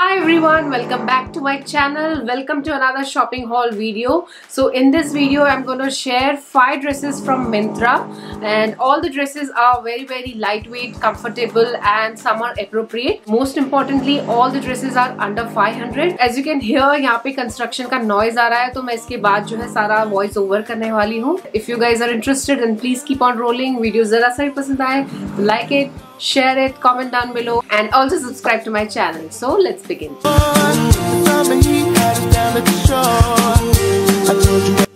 Hi everyone, welcome back to my channel. Welcome to another shopping haul video. So in this video, I'm going to share 5 dresses from Myntra and all the dresses are very very lightweight, comfortable and summer appropriate. Most importantly, all the dresses are under 500. As you can hear, यहाँ पे construction का noise आ रहा है तो मैं इसके बाद जो है सारा voice over करने वाली हूँ. If you guys are interested then please keep on rolling. Video ज़रा सा भी पसंद आए, like it, share it, comment down below and also subscribe to my channel. So let's begin.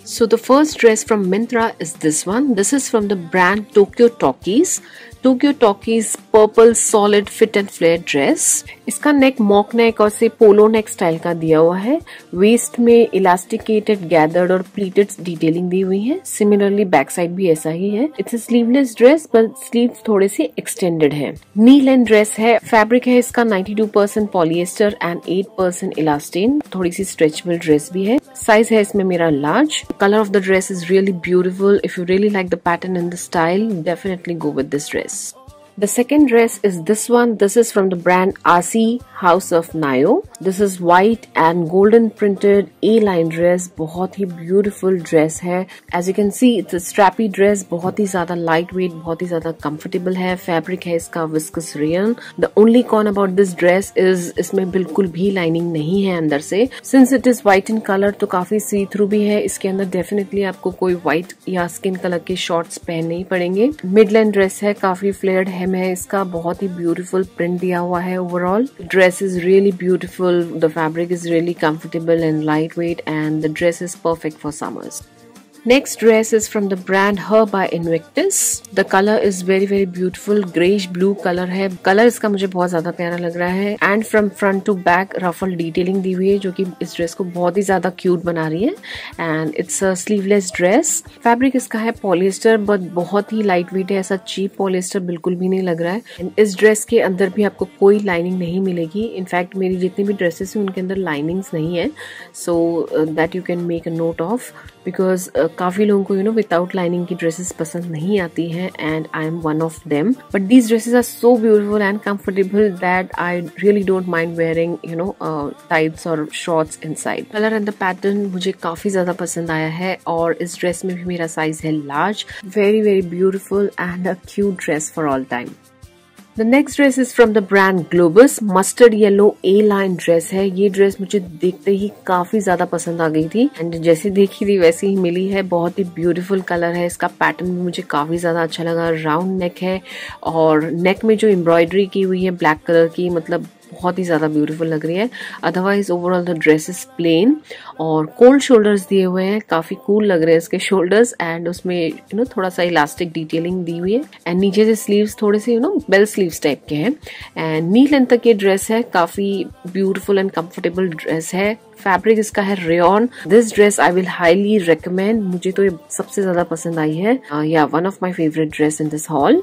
So the first dress from Myntra is this one. This is from the brand Tokyo Talkies. Tokyo Talkies purple solid fit and flare dress इसका neck mock नेक और से पोलो नेक style का दिया हुआ है। Waist में elasticated gathered और pleated detailing दी हुई है। सिमिलरली बैक साइड भी ऐसा ही है। इट्स स्लीवलेस ड्रेस पर स्लीव थोड़े से एक्सटेंडेड है। नी लेंथ ड्रेस है। फैब्रिक है इसका 92 percent polyester and 8 percent elastane थोड़ी सी स्ट्रेचबल ड्रेस भी है। साइज़ है इसमें मेरा large colour of the dress is really beautiful if you really like the pattern in the style definitely go with this dress Oh. The second dress is this one. This is from the brand Asi House of Nayo. This is white and golden printed A-line dress. बहुत ही beautiful dress है. As you can see, it's a strappy dress. बहुत ही ज़्यादा lightweight, बहुत ही ज़्यादा comfortable है. Fabric है इसका viscous rayon. The only con about this dress is इसमें बिल्कुल भी lining नहीं है अंदर से. Since it is white in color तो काफ़ी see through भी है. इसके अंदर definitely आपको कोई white या skin color के shorts पहनने ही पड़ेंगे. Midline dress है, काफ़ी flared है hem मैं इसका बहुत ही ब्यूटीफुल प्रिंट दिया हुआ है overall dress is really beautiful the fabric is really comfortable and lightweight and the dress is perfect for summers Next dress is from the brand Her by Invictus. The color is very very beautiful. Grayish blue color है. Color इसका मुझे बहुत ज़्यादा प्यारा लग रहा है. And from front to back, ruffle detailing दी हुई है, जो कि इस ड्रेस को बहुत ही ज़्यादा क्यूट बना रही है. And it's a sleeveless dress. Fabric इसका है पॉलिएस्टर बट बहुत ही लाइट वेट है. ऐसा चीप पॉलिएस्टर बिल्कुल भी नहीं लग रहा है. इस ड्रेस के अंदर भी आपको कोई लाइनिंग नहीं मिलेगी. इनफैक्ट मेरी जितनी भी ड्रेसेस है, उनके अंदर लाइनिंग्स नहीं है. So that you can make a note of because काफ़ी लोगों को यू नो विदाउट लाइनिंग की ड्रेसेस पसंद नहीं आती हैं and I am one of them but these dresses are so beautiful and comfortable that I really don't mind wearing you know types और shorts inside colour and the pattern मुझे काफ़ी ज़्यादा पसंद आया है, और इस ड्रेस में भी मेरा साइज़ है large very very beautiful and a cute dress for all time the next dress is from the brand Globus mustard yellow A line dress है। ये ड्रेस मुझे देखते ही काफ़ी ज़्यादा पसंद आ गई थी। एंड जैसी देखी थी, वैसी ही मिली है। बहुत ही ब्यूटीफुल कलर है। इसका पैटर्न भी मुझे काफ़ी ज़्यादा अच्छा लगा। राउंड नेक है। और नेक में जो एम्ब्रॉयडरी की हुई है ब्लैक कलर की मतलब बहुत ही ज़्यादा ब्यूटीफुल लग रही है। Otherwise overall the dress is plain और कोल्ड शोल्डर्स दिए हुए हैं। काफ़ी कूल लग रहे हैं इसके शोल्डर्स एंड उसमें यू नो थोड़ा सा इलास्टिक डिटेलिंग दी हुई है। एंड नीचे से स्लीव्स थोड़े से you know bell sleeves type के हैं। एंड नी लेंथ तक ये ड्रेस है। काफ़ी ब्यूटीफुल एंड कंफर्टेबल ड्रेस है। फैब्रिक इसका है rayon this dress I will highly recommend मुझे तो ये सबसे ज़्यादा पसंद आई है। या one of my favourite dress in this haul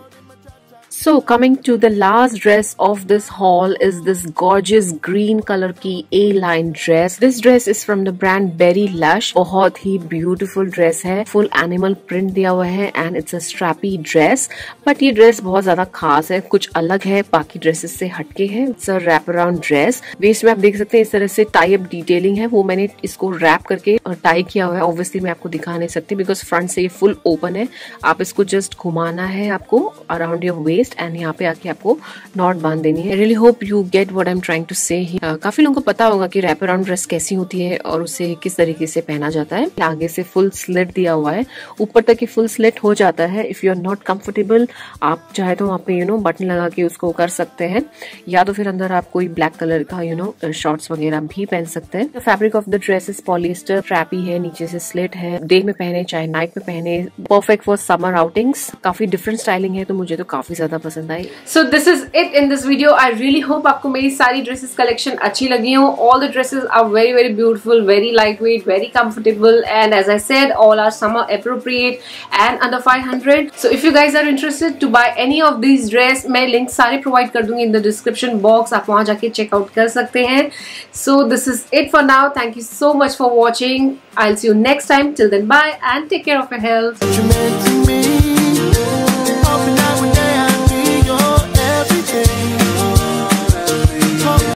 so coming to the last dress of this haul is this gorgeous green colour की A line dress this dress is from the brand Berrylush बहुत ही beautiful dress है. Full animal print दिया हुआ है and it's a strappy dress but ये dress बहुत ज़्यादा खास है. कुछ अलग है. बाकी ड्रेसेस से हटके है. It's a wrap around dress waist में आप देख सकते हैं इस तरह से टाई अप डिटेलिंग है. वो मैंने इसको रैप करके टाई किया हुआ है. ऑब्वियसली मैं आपको दिखा नहीं सकती बिकॉज़ फ्रंट से ये फुल ओपन है. आप इसको जस्ट घुमाना है आपको around your waist waist and यहाँ पे आके आपको नॉट बाँध देनी है। Really hope you get what I am trying to say काफ़ी लोगों को पता होगा कि रैप अराउंड ड्रेस कैसी होती है और उसे किस तरीके से पहना जाता है। आगे से फुल स्लिट दिया हुआ है। ऊपर तक फुल स्लिट हो जाता है। If you are not comfortable आप चाहे तो वहाँ पे यू नो बटन लगा के उसको कर सकते हैं। या तो फिर अंदर आप कोई ब्लैक कलर का यू नो शॉर्ट्स वगैरह भी पहन सकते हैं। Fabric of the dress is polyester strappy है, नीचे से स्लेट है। डे में पहने, चाहे नाइट में पहने परफेक्ट फॉर समर आउटिंग्स काफ़ी डिफरेंट स्टाइलिंग है तो मुझे तो काफ़ी ज़्यादा पसंद आई। So this is it in this video I really hope आपको मेरी सारी ड्रेसेस कलेक्शन अच्छी लगी हो। All the dresses are very very beautiful very lightweight very comfortable and as I said all are summer appropriate and under 500 so if you guys are interested to buy any of this dress मैं link सारे provide कर दूँगी in the description box आप वहाँ जाके checkout कर सकते हैं। So this is it for now thank you so much for watching I see you next time till then bye and take care of your health